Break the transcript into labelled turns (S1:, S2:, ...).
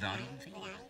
S1: without even thinking.